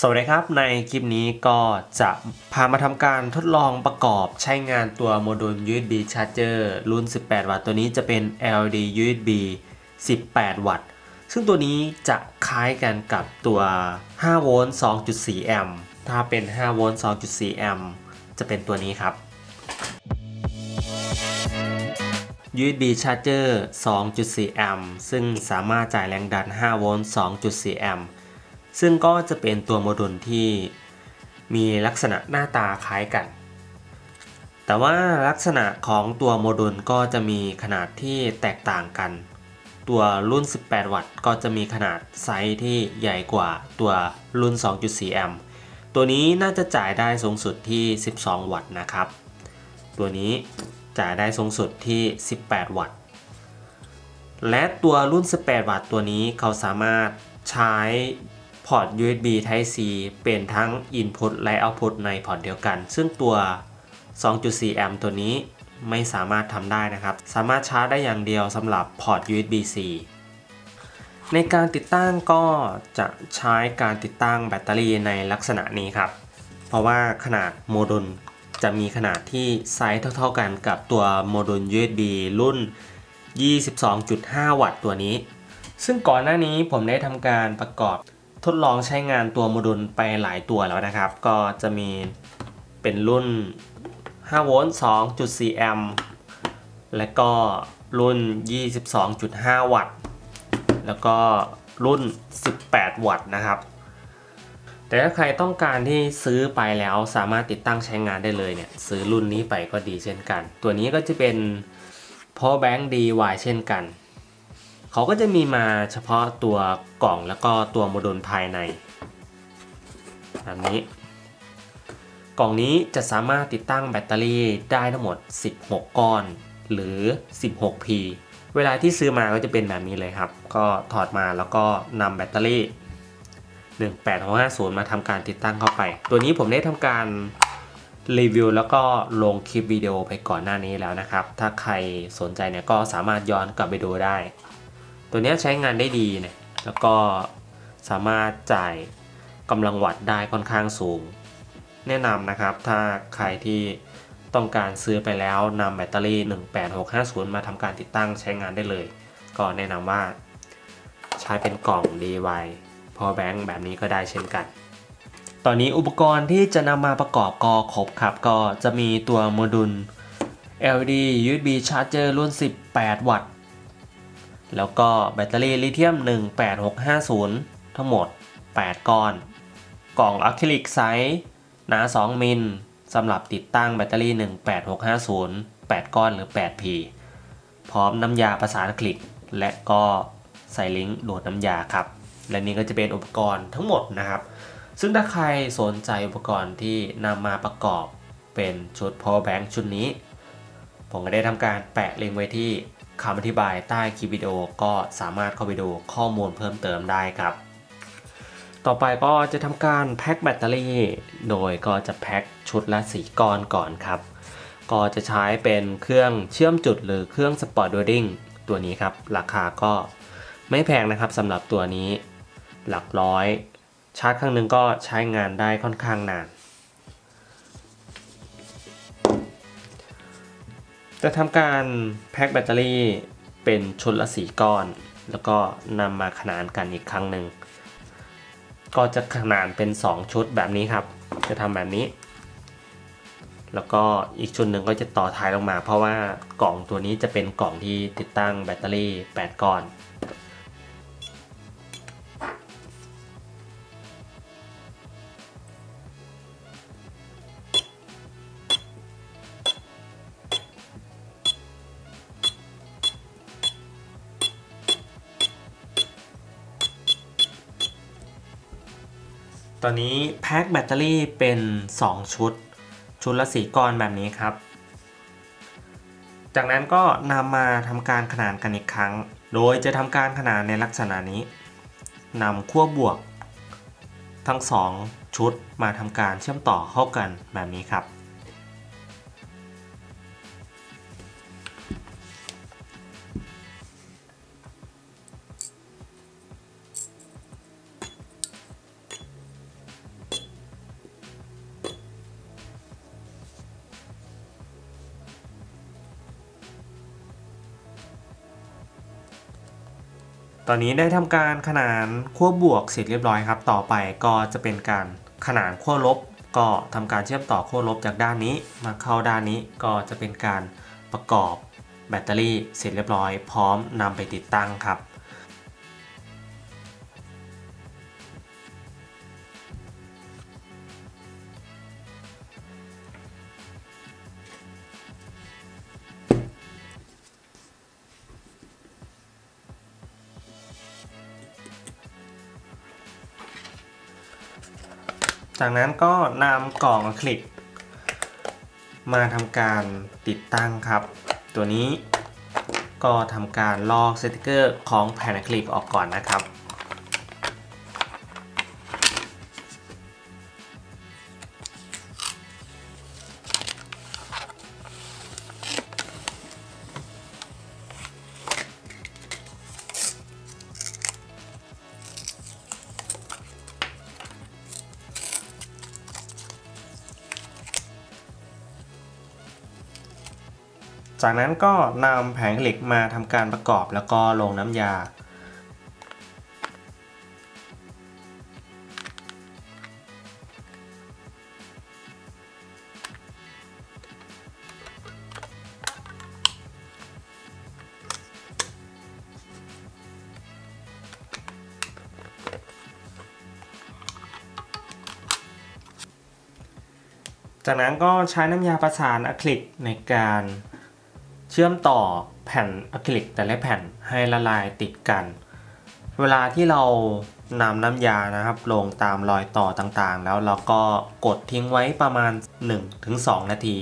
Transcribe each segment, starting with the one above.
สวัสดีครับในคลิปนี้ก็จะพามาทำการทดลองประกอบใช้งานตัวโมดูล USB Charger รุ่น 18 วัตต์ตัวนี้จะเป็น LED USB 18 วัตต์ ซึ่งตัวนี้จะคล้ายกันกับตัว5โวลต์2.4 แอมป์ถ้าเป็น5โวลต์2.4 แอมป์จะเป็นตัวนี้ครับ USB Charger 2.4 แอมป์ซึ่งสามารถจ่ายแรงดัน5โวลต์2.4 แอมป์ ซึ่งก็จะเป็นตัวโมดูลที่มีลักษณะหน้าตาคล้ายกัน แต่ว่าลักษณะของตัวโมดูลก็จะมีขนาดที่แตกต่างกัน ตัวรุ่น 18 วัตต์ ก็จะมีขนาดไซส์ที่ใหญ่กว่าตัวรุ่น 2.4 แอมป์ ตัวนี้น่าจะจ่ายได้สูงสุดที่ 12 วัตต์นะครับ ตัวนี้จ่ายได้สูงสุดที่ 18 วัตต์ และตัวรุ่น 18 วัตต์ตัวนี้เขาสามารถใช้ พอร์ต USB Type C เป็นทั้ง Input และ Output ในพอร์ตเดียวกัน ซึ่งตัว 2.4 แอมป์ตัวนี้ไม่สามารถทำได้นะครับ สามารถชาร์จได้อย่างเดียวสำหรับพอร์ต USB C ในการติดตั้งก็จะใช้การติดตั้งแบตเตอรี่ในลักษณะนี้ครับ เพราะว่าขนาดโมดูลจะมีขนาดที่ไซส์เท่าๆกันกับตัวโมดูล USB รุ่น 22.5 วัตต์ตัวนี้ ซึ่งก่อนหน้านี้ผมได้ทำการประกอบ ทดลองใช้งานตัวโมดูลไปหลายตัวแล้วนะครับ ก็จะมีเป็นรุ่น5โวลต์2.4แอมป์และก็รุ่น 22.5 วัตต์ แล้วก็รุ่น 18 วัตต์นะครับ แต่ถ้าใครต้องการที่ซื้อไปแล้วสามารถติดตั้งใช้งานได้เลยเนี่ย ซื้อรุ่นนี้ไปก็ดีเช่นกัน ตัวนี้ก็จะเป็น power bank DY เช่นกัน เขาก็จะมีมาเฉพาะตัวกล่องแล้วก็ตัวโมดูลภายในแบบนี้ กล่องนี้จะสามารถติดตั้งแบตเตอรี่ได้ทั้งหมด 16 ก้อน หรือ 16P เวลาที่ซื้อมาก็จะเป็นแบบนี้เลยครับ ก็ถอดมาแล้วก็นำแบตเตอรี่ 18650 มาทำการติดตั้งเข้าไป ตัวนี้ผมได้ทำการรีวิวแล้วก็ลงคลิปวิดีโอไปก่อนหน้านี้แล้วนะครับ ถ้าใครสนใจเนี่ยก็สามารถย้อนกลับไปดูได้ ตัวนี้ใช้งานได้ดีเนี่ยแล้วก็สามารถจ่ายกำลังวัตต์ได้ค่อนข้างสูง แนะนำนะครับถ้าใครที่ต้องการซื้อไปแล้วนำแบตเตอรี่ 18650 มาทำการติดตั้งใช้งานได้เลย ก็แนะนำว่า ใช้เป็นกล่อง DY พอแบงค์แบบนี้ก็ได้เช่นกัน ตอนนี้อุปกรณ์ที่จะนำมาประกอบก็ครบครับ ก็จะมีตัวโมดูล LED USB Charger รุ่น 18 วัตต์ แล้วก็แบตเตอรี่ลิเธียม 18650 ทั้งหมด 8 ก้อน กล่องอะคริลิกไซส์หนา 2 มิลสำหรับติดตั้งแบตเตอรี่ 18650 8 ก้อนหรือ 8P พร้อมน้ำยาประสานอะคริลิก และก็ไซริงค์หลอดน้ำยาครับ และนี่ก็จะเป็นอุปกรณ์ทั้งหมดนะครับ ซึ่งถ้าใครสนใจอุปกรณ์ที่นำมาประกอบเป็นชุด power bank ชุดนี้ ผมก็ได้ทำการแปะลิงก์ไว้ที่ คำอธิบายใต้คลิปวิดีโอก็สามารถเข้าไปดูข้อมูลเพิ่มเติมได้ครับ ต่อไปก็จะทำการแพ็คแบตเตอรี่ โดยก็จะแพ็คชุดละ4ก้อนก่อนครับ ก็จะใช้เป็นเครื่องเชื่อมจุดหรือเครื่องสปอร์ต w ว r ดิ้งตัวนี้ครับ ราคาก็ไม่แพงนะครับสำหรับตัวนี้หลักร้อย ชาร์จครั้งหนึ่งก็ใช้งานได้ค่อนข้างนาน จะทำการแพ็คแบตเตอรี่เป็นชุดละสีก้อน แล้วก็นำมาขนานกันอีกครั้งหนึ่ง ก็จะขนานเป็น 2 ชุดแบบนี้ครับ จะทำแบบนี้ แล้วก็อีกชุดหนึ่งก็จะต่อท้ายลงมา เพราะว่ากล่องตัวนี้จะเป็นกล่องที่ติดตั้งแบตเตอรี่ 8 ก้อน ตอนนี้แพ็คแบตเตอรี่เป็น 2 ชุด ชุดละสีก้อนแบบนี้ครับ จากนั้นก็นำมาทำการขนานกันอีกครั้ง โดยจะทำการขนานในลักษณะนี้นำขั้วบวก ทั้ง 2 ชุดมาทำการเชื่อมต่อเข้ากันแบบนี้ครับ อนนี้ได้ทำการขนานขั้วบวกเสร็จเรียบร้อยครับ ต่อไปก็จะเป็นการขนานขั้วลบ ก็ทำการเชื่อมต่อขั้วลบจากด้านนี้มาเข้าด้านนี้ก็จะเป็นการประกอบแบตเตอรี่เสร็จเรียบร้อย พร้อมนำไปติดตั้งครับ จากนั้นก็นำกล่องอะคริลิกมาทำการติดตั้งครับ ตัวนี้ก็ทำการลอกสติกเกอร์ของแผ่นอะคริลิกออกก่อนนะครับ จากนั้นก็นำแผงเหล็กมาทำการประกอบแล้วก็ลงน้ำยา จากนั้นก็ใช้น้ำยาประสานอะคริลิกในการ เชื่อมต่อแผ่นอะคริลิกแต่ละแผ่นให้ละลายติดกัน เวลาที่เรานำน้ำยานะครับ ลงตามรอยต่อต่างๆ แล้วเราก็กดทิ้งไว้ประมาณ 1-2 นาที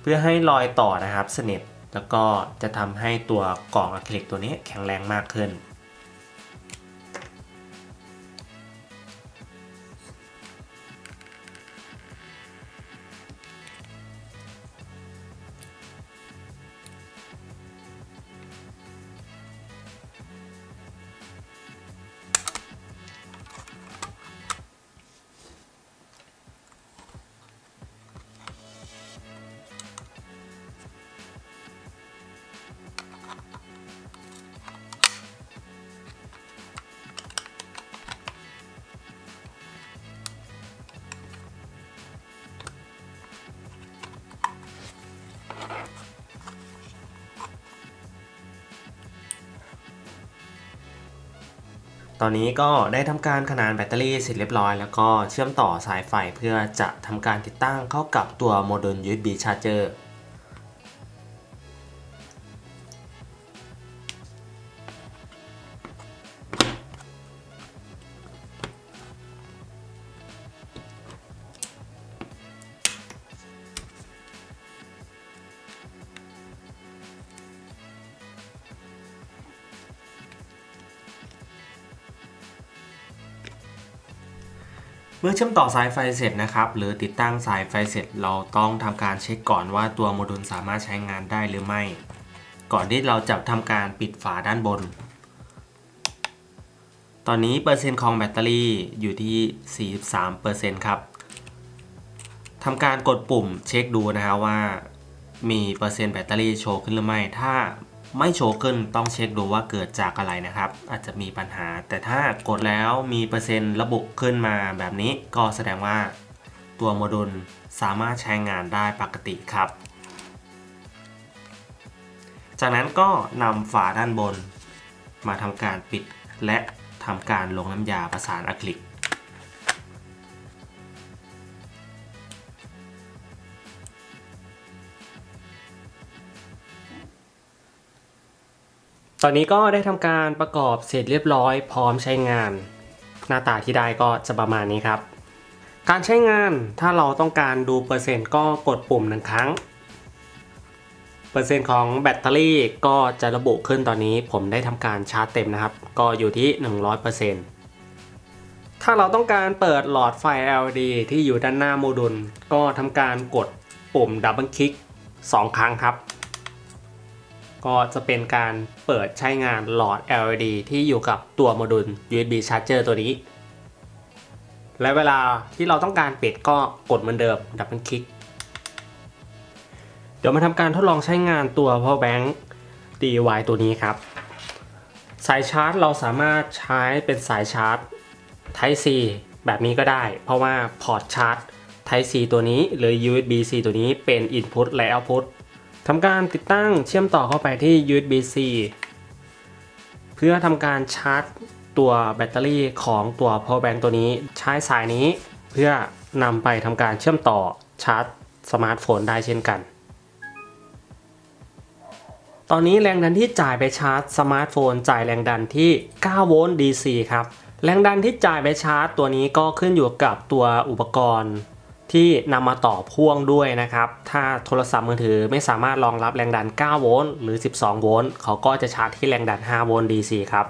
เพื่อให้รอยต่อนะครับสนิทแล้วก็จะทำให้ตัวกล่องอะคริลิกตัวนี้แข็งแรงมากขึ้น ตอนนี้ก็ได้ทำการขนานแบตเตอรี่เสร็จเรียบร้อย แล้วก็เชื่อมต่อสายไฟเพื่อจะทำการติดตั้งเข้ากับตัวโมดูล USB Charger เมื่อเชื่อมต่อสายไฟเสร็จนะครับ หรือติดตั้งสายไฟเสร็จ เราต้องทำการเช็คก่อนว่าตัวโมดูลสามารถใช้งานได้หรือไม่ ก่อนที่เราจะทำการปิดฝาด้านบน ตอนนี้เปอร์เซ็นต์ของแบตเตอรี่อยู่ที่ 43%ครับทำการกดปุ่มเช็คดูนะฮะว่ามีเปอร์เซ็นต์แบตเตอรี่โชว์ขึ้นหรือไม่ ถ้า ไม่โชว์ขึ้นต้องเช็คดูว่าเกิดจากอะไรนะครับ อาจจะมีปัญหา แต่ถ้ากดแล้วมีเปอร์เซ็นต์ระบุขึ้นมาแบบนี้ก็แสดงว่า ตัวโมดูลสามารถใช้งานได้ปกติครับ จากนั้นก็นำฝาด้านบน มาทำการปิดและทำการลงน้ำยาประสานอะคริลิก ตอนนี้ก็ได้ทำการประกอบเสร็จเรียบร้อยพร้อมใช้งาน หน้าตาที่ได้ก็จะประมาณนี้ครับ การใช้งานถ้าเราต้องการดูเปอร์เซ็นต์ก็กดปุ่มหนึ่งครั้ง เปอร์เซ็นต์ของแบตเตอรี่ก็จะระบุขึ้นตอนนี้ ผมได้ทำการชาร์จเต็มนะครับ ก็อยู่ที่ 100%ถ้าเราต้องการเปิดหลอดไฟ LED ที่อยู่ด้านหน้าโมดูลก็ทำการกดปุ่ม double click 2ครั้งครับ ก็จะเป็นการเปิดใช้งานหลอด LED ที่อยู่กับตัวโมดูล USB Charger ตัวนี้ และเวลาที่เราต้องการปิดก็กดเหมือนเดิมดับเบิลคลิก เดี๋ยวมาทำการทดลองใช้งานตัว power bank DIY ตัวนี้ครับ สายชาร์จเราสามารถใช้เป็นสายชาร์จ Type C แบบนี้ก็ได้ เพราะว่าพอร์ตชาร์จ Type C ตัวนี้ หรือ USB C ตัวนี้เป็น Input และ Output ทำการติดตั้งเชื่อมต่อเข้าไปที่ USB C เพื่อทำการชาร์จตัวแบตเตอรี่ของตัว power bank ตัวนี้ใช้สายนี้เพื่อนำไปทำการเชื่อมต่อชาร์จสมาร์ทโฟนได้เช่นกัน ตอนนี้แรงดันที่จ่ายไปชาร์จสมาร์ทโฟนจ่ายแรงดันที่ 9 โวลต์ DC ครับ แรงดันที่จ่ายไปชาร์จตัวนี้ก็ขึ้นอยู่กับตัวอุปกรณ์ ที่นำมาต่อพ่วงด้วยนะครับ ถ้าโทรศัพท์มือถือไม่สามารถรองรับแรงดัน 9 โวลต์หรือ 12 โวลต์เขาก็จะชาร์จที่แรงดัน 5 โวลต์ DC ครับ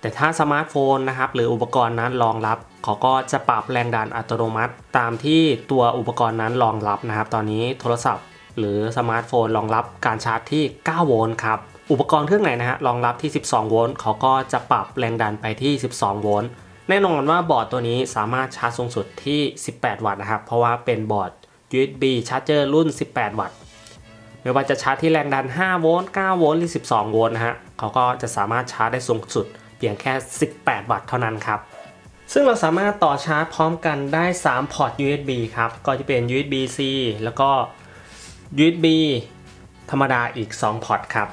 แต่ถ้าสมาร์ทโฟนนะครับหรืออุปกรณ์นั้นรองรับ เขาก็จะปรับแรงดันอัตโนมัติ ตามที่ตัวอุปกรณ์นั้นรองรับนะครับ ตอนนี้โทรศัพท์ หรือสมาร์ทโฟนรองรับการชาร์จที่ 9 โวลต์ครับ อุปกรณ์เครื่องไหนนะฮะรองรับที่ 12 โวลต์ เขาก็จะปรับแรงดันไปที่ 12 โวลต์ แน่นอนว่าบอร์ดตัวนี้สามารถชาร์จสูงสุดที่ 18 วัตต์นะครับ เพราะว่าเป็นบอร์ด USB charger รุ่น 18 วัตต์ไม่ว่าจะชาร์จที่แรงดัน 5 โวลต์ 9 โวลต์ หรือ 12 โวลต์นะฮะเขาก็จะสามารถชาร์จได้สูงสุด เพียงแค่ 18 วัตต์เท่านั้นครับ ซึ่งเราสามารถต่อชาร์จพร้อมกันได้ 3 พอร์ต USB ครับ ก็จะเป็น USB C แล้วก็ USB ธรรมดาอีก 2 พอร์ตครับ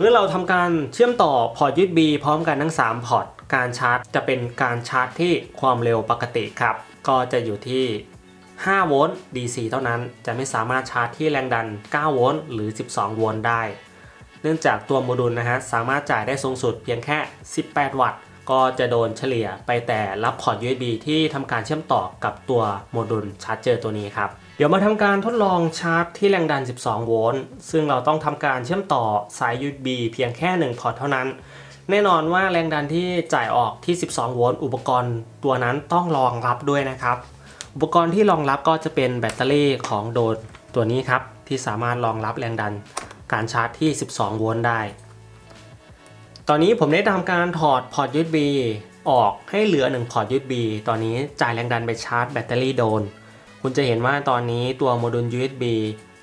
เมื่อเราทำการเชื่อมต่อพอร์ต USB พร้อมกันทั้ง 3 พอร์ต การชาร์จจะเป็นการชาร์จที่ความเร็วปกติครับ ก็จะอยู่ที่ 5 โวลต์ DC เท่านั้น จะไม่สามารถชาร์จที่แรงดัน 9 โวลต์ หรือ 12 โวลต์ได้ เนื่องจากตัวโมดูลนะฮะสามารถจ่ายได้สูงสุดเพียงแค่ 18 วัตต์ ก็จะโดนเฉลี่ยไปแต่ละพอร์ต USB ที่ทำการเชื่อมต่อกับตัวโมดูล charger ตัวนี้ครับ เดี๋ยวมาทำการทดลองชาร์จที่แรงดัน 12 โวลต์ ซึ่งเราต้องทำการเชื่อมต่อสาย USB เพียงแค่ 1 พอร์ตเท่านั้น แน่นอนว่าแรงดันที่จ่ายออกที่ 12 โวลต์ อุปกรณ์ตัวนั้นต้องรองรับด้วยนะครับ อุปกรณ์ที่รองรับก็จะเป็นแบตเตอรี่ของโดรนตัวนี้ครับ ที่สามารถรองรับแรงดันการชาร์จที่ 12 โวลต์ได้ ตอนนี้ผมได้ทำการถอดพอร์ต USB ออกให้เหลือ 1 พอร์ต USB ตอนนี้จ่ายแรงดันไปชาร์จแบตเตอรี่โดรน คุณจะเห็นว่าตอนนี้ตัวโมดูล USB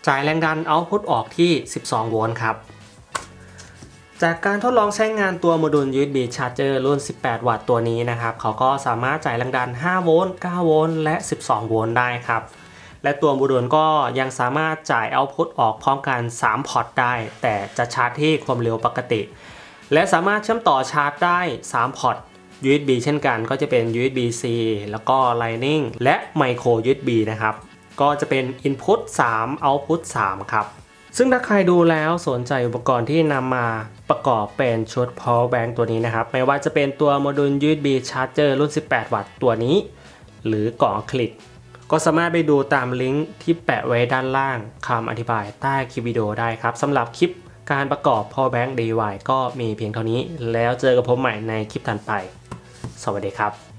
จ่ายแรงดัน output ออกที่ 12 โวลต์ครับ จากการทดลองใช้งานตัวโมดูล USB Charger รุ่น 18 วัตต์ตัวนี้นะครับ เขาก็สามารถจ่ายแรงดัน 5 โวลต์ 9 โวลต์ และ 12 โวลต์ได้ครับ และตัวโมดูลก็ยังสามารถจ่าย output ออกพร้อมกัน 3 พอร์ตได้ แต่จะชาร์จที่ความเร็วปกติ และสามารถเชื่อมต่อชาร์จได้ 3 พอร์ต USB เช่นกันก็จะเป็น USB C แล้วก็ Lightning และ Micro USB นะครับ ก็จะเป็น Input 3 Output 3 ครับ ซึ่งถ้าใครดูแล้วสนใจอุปกรณ์ที่นำมาประกอบเป็นชุด power bank ตัวนี้นะครับ ไม่ว่าจะเป็นตัวโมดูล USB charger รุ่น 18 วัตต์ตัวนี้ หรือกล่องคลิก ก็สามารถไปดูตามลิงก์ที่แปะไว้ด้านล่างคำอธิบายใต้คลิปวิดีโอได้ครับสำหรับคลิปการประกอบ power bank DIY ก็มีเพียงเท่านี้ แล้วเจอกับผมใหม่ในคลิปถัดไป สวัสดีครับ